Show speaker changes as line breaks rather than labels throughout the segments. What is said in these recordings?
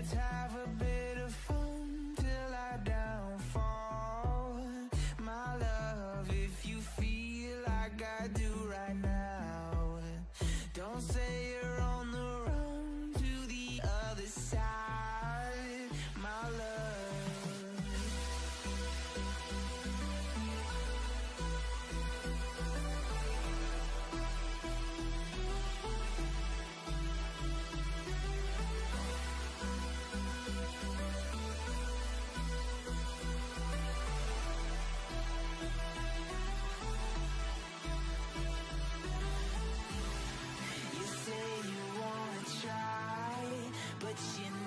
Let's have a but you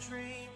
dream,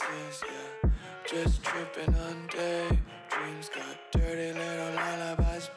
yeah. Just tripping on daydreams. Got dirty little lullabies